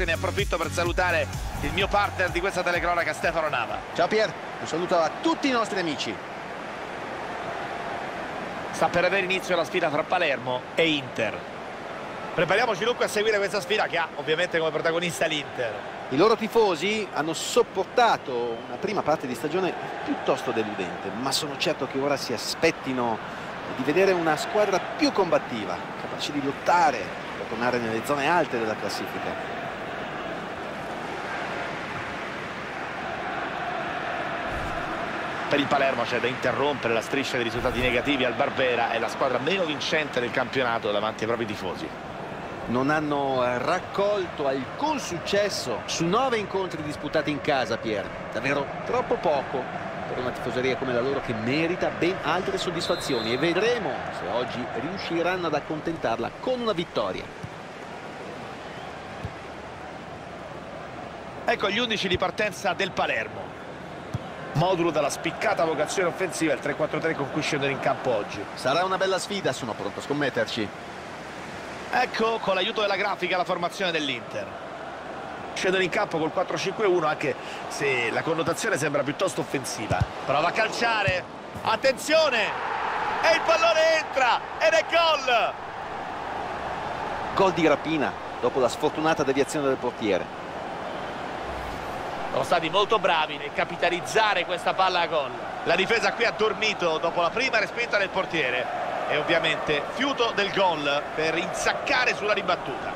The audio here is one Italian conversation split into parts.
finisce ne approfitto per salutare il mio partner di questa telecronaca Stefano Nava. Ciao Pier, un saluto a tutti i nostri amici. Sta per avere inizio la sfida tra Palermo e Inter. Prepariamoci dunque a seguire questa sfida che ha ovviamente come protagonista l'Inter. I loro tifosi hanno sopportato una prima parte di stagione piuttosto deludente, ma sono certo che ora si aspettino di vedere una squadra più combattiva, capace di lottare per tornare nelle zone alte della classifica. Per il Palermo c'è da interrompere la striscia di risultati negativi al Barbera è la squadra meno vincente del campionato davanti ai propri tifosi. Non hanno raccolto alcun successo su nove incontri disputati in casa, Pier. Davvero troppo poco per una tifoseria come la loro che merita ben altre soddisfazioni e vedremo se oggi riusciranno ad accontentarla con una vittoria. Ecco gli 11 di partenza del Palermo. Modulo dalla spiccata vocazione offensiva, il 3-4-3 con cui scendono in campo oggi. Sarà una bella sfida, sono pronto a scommetterci. Ecco con l'aiuto della grafica la formazione dell'Inter. Scendono in campo col 4-5-1 anche se la connotazione sembra piuttosto offensiva. Prova a calciare, attenzione! E il pallone entra ed è gol! Gol di rapina dopo la sfortunata deviazione del portiere. Sono stati molto bravi nel capitalizzare questa palla a gol. La difesa qui ha dormito dopo la prima respinta del portiere e ovviamente fiuto del gol per insaccare sulla ribattuta.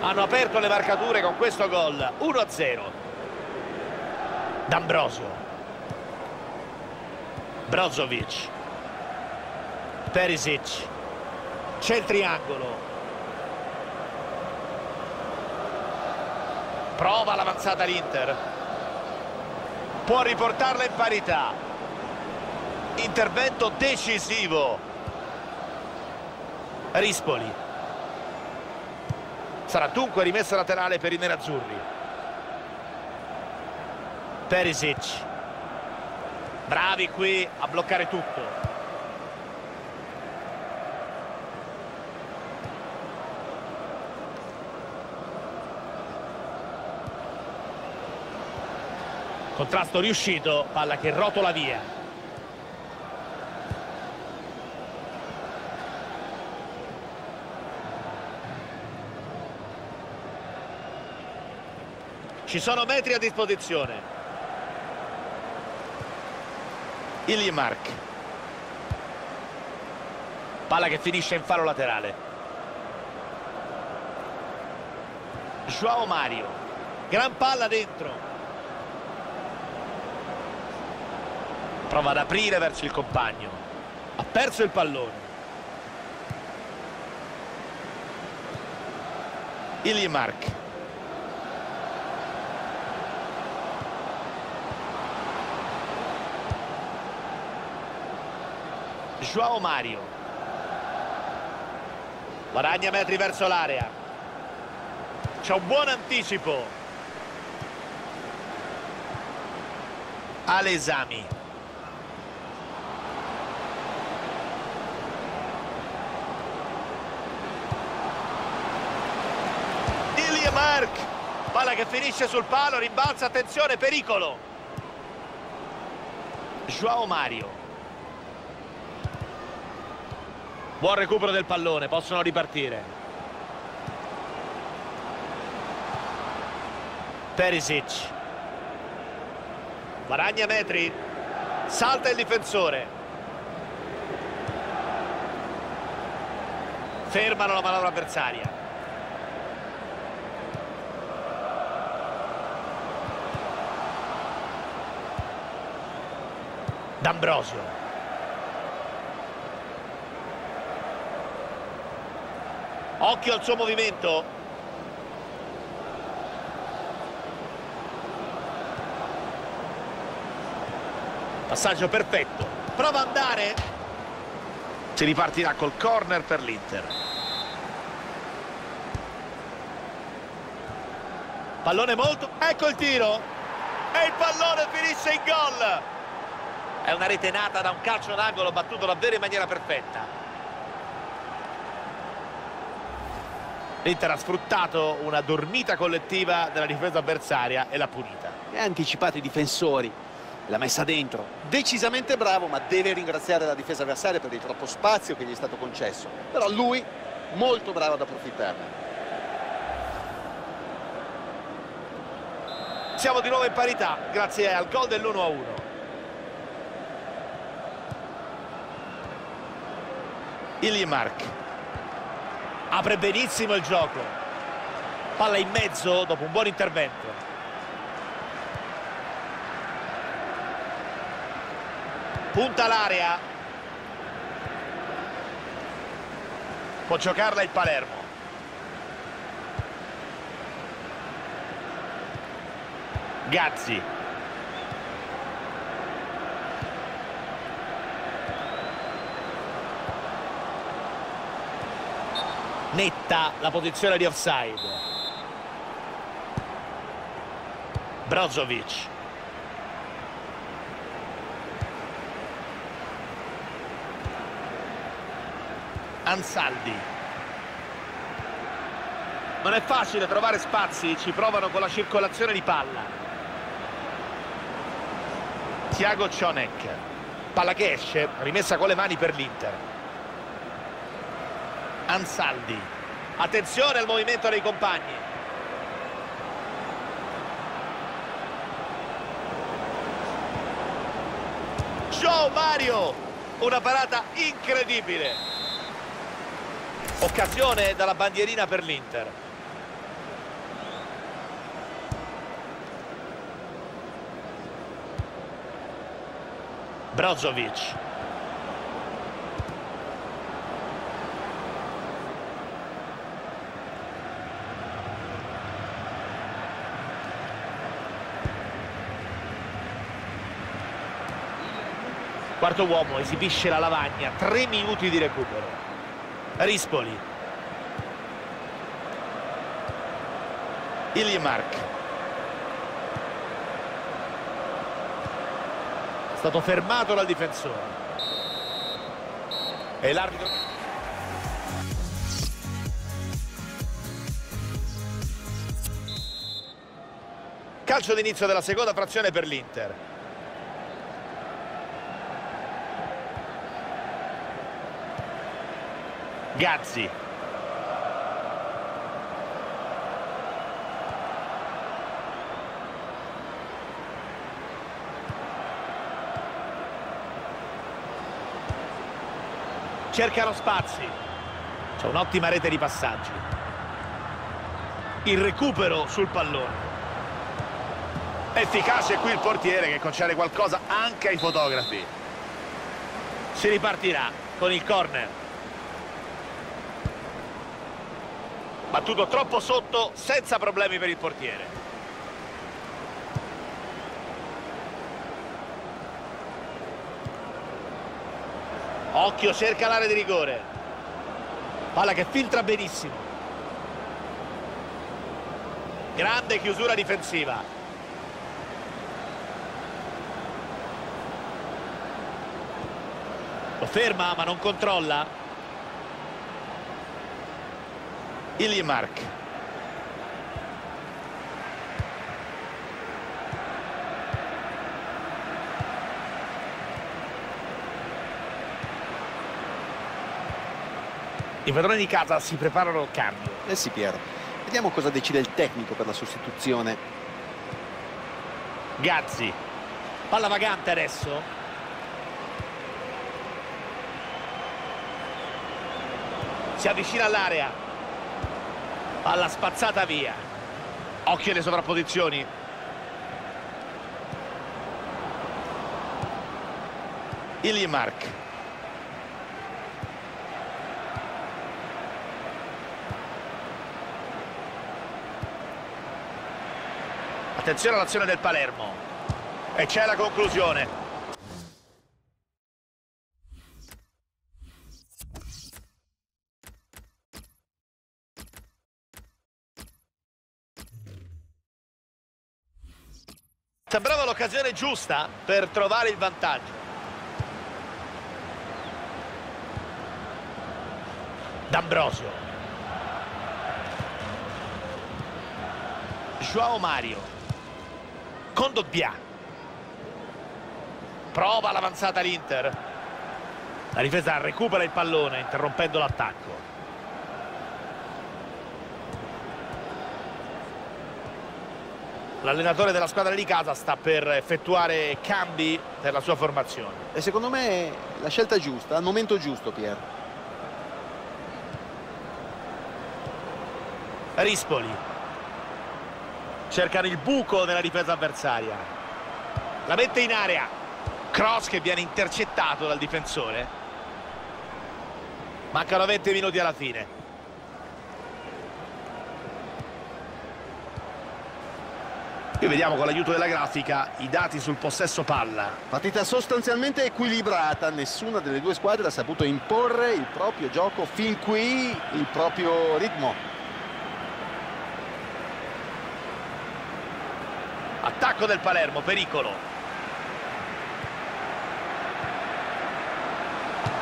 Hanno aperto le marcature con questo gol 1-0. D'Ambrosio. Brozovic. Perisic. C'è il triangolo. Prova l'avanzata l'Inter. Può riportarla in parità. Intervento decisivo. Rispoli. Sarà dunque rimessa laterale per i nerazzurri. Perisic. Bravi qui a bloccare tutto Contrasto riuscito, palla che rotola via. Ci sono metri a disposizione. Illimark. Palla che finisce in fallo laterale. Joao Mario. Gran palla dentro. Prova ad aprire verso il compagno. Ha perso il pallone. Illimark Joao Mario guadagna metri verso l'area. C'è un buon anticipo. Alesami Mark palla che finisce sul palo rimbalza attenzione pericolo. Joao Mario buon recupero del pallone possono ripartire. Perisic. Guadagna metri. Salta il difensore. Fermano la manovra avversaria D'Ambrosio. Occhio al suo movimento. Passaggio perfetto. Prova ad andare. Si ripartirà col corner per l'Inter. Pallone molto... Ecco il tiro. E il pallone finisce in gol. È una rete nata da un calcio d'angolo battuto davvero in maniera perfetta. L'Inter ha sfruttato una dormita collettiva della difesa avversaria e l'ha punita. E ha anticipato i difensori, l'ha messa dentro. Decisamente bravo, ma deve ringraziare la difesa avversaria per il troppo spazio che gli è stato concesso. Però lui molto bravo ad approfittarne. Siamo di nuovo in parità grazie al gol dell'1-1. Ilimark apre benissimo il gioco. Palla in mezzo dopo un buon intervento. Punta l'area. Può giocarla il Palermo. Gazzi netta la posizione di offside. Brozovic. Ansaldi. Non è facile trovare spazi ci provano con la circolazione di palla. Tiago Cionek palla che esce rimessa con le mani per l'Inter Ansaldi. Attenzione al movimento dei compagni. Joe Mario una parata incredibile. Occasione dalla bandierina per l'Inter. Brozovic quarto uomo esibisce la lavagna tre minuti di recupero. Rispoli. Ilimark è stato fermato dal difensore. E l'arbitro calcio d'inizio della seconda frazione per l'Inter Gazzi. Cercano spazi c'è un'ottima rete di passaggi. Il recupero sul pallone. Efficace qui il portiere che concede qualcosa anche ai fotografi. Si ripartirà con il corner battuto troppo sotto senza problemi per il portiere. Occhio cerca l'area di rigore. Palla che filtra benissimo. Grande chiusura difensiva. Lo ferma ma non controlla Ilimark. I padroni di casa si preparano al cambio. Eh sì, Piero. Vediamo cosa decide il tecnico per la sostituzione. Gazzi. Palla vagante adesso. Si avvicina all'area. Palla spazzata via. Occhio alle sovrapposizioni. Ilimark. Attenzione all'azione del Palermo. E c'è la conclusione. Sembrava l'occasione giusta per trovare il vantaggio. D'Ambrosio. Joao Mario. Condogbia. Prova l'avanzata l'Inter. La difesa recupera il pallone interrompendo l'attacco. L'allenatore della squadra di casa sta per effettuare cambi per la sua formazione. E secondo me è la scelta giusta al momento giusto Pier. Rispoli. Cercano il buco nella difesa avversaria. La mette in area. Cross che viene intercettato dal difensore. Mancano 20 minuti alla fine Qui vediamo con l'aiuto della grafica i dati sul possesso palla. Partita sostanzialmente equilibrata, nessuna delle due squadre ha saputo imporre il proprio gioco fin qui, il proprio ritmo. Attacco del Palermo, pericolo.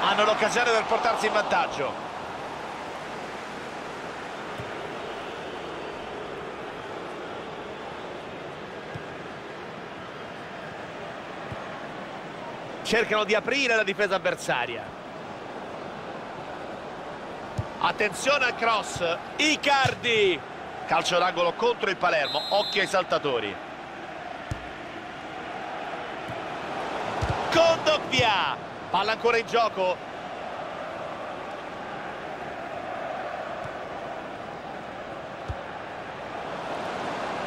Hanno l'occasione per portarsi in vantaggio. Cercano di aprire la difesa avversaria. Attenzione al cross Icardi. Calcio d'angolo contro il Palermo occhio ai saltatori. Condogbia palla ancora in gioco.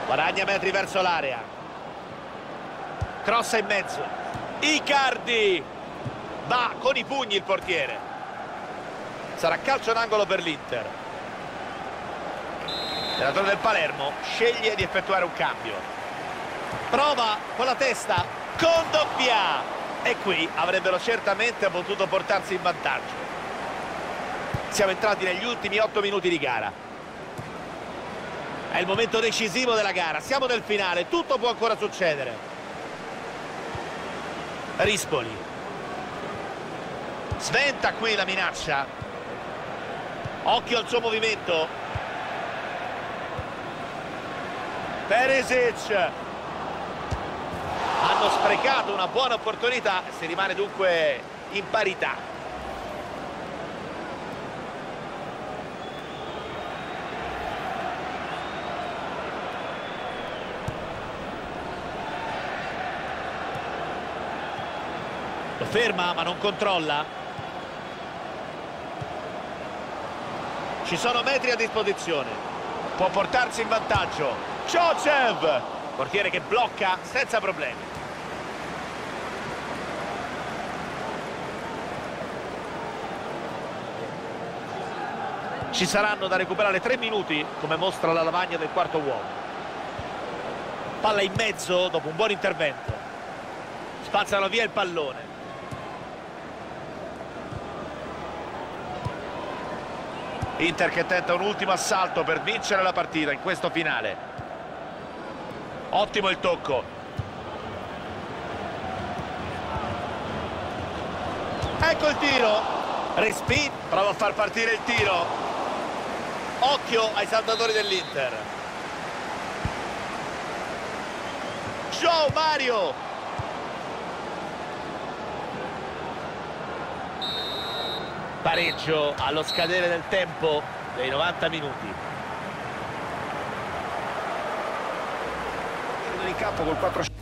Guadagna metri verso l'area. Crossa in mezzo Icardi. Va con i pugni il portiere. Sarà calcio d'angolo per l'Inter. L'allenatore del Palermo sceglie di effettuare un cambio. Prova con la testa con doppia. E qui avrebbero certamente potuto portarsi in vantaggio. Siamo entrati negli ultimi otto minuti di gara. È il momento decisivo della gara. Siamo nel finale. Tutto può ancora succedere Rispoli. Sventa qui la minaccia. Occhio al suo movimento. Perisic hanno sprecato una buona opportunità si rimane dunque in parità lo ferma ma non controlla. Ci sono metri a disposizione. Può portarsi in vantaggio. Ciocev portiere che blocca senza problemi. Ci saranno da recuperare tre minuti come mostra la lavagna del quarto uomo. Palla in mezzo dopo un buon intervento. Spazzano via il pallone Inter che tenta un ultimo assalto per vincere la partita in questo finale. Ottimo il tocco. Ecco il tiro. Respin prova a far partire il tiro. Occhio ai saltatori dell'Inter. Joe Mario pareggio allo scadere del tempo dei 90 minuti. In campo col 4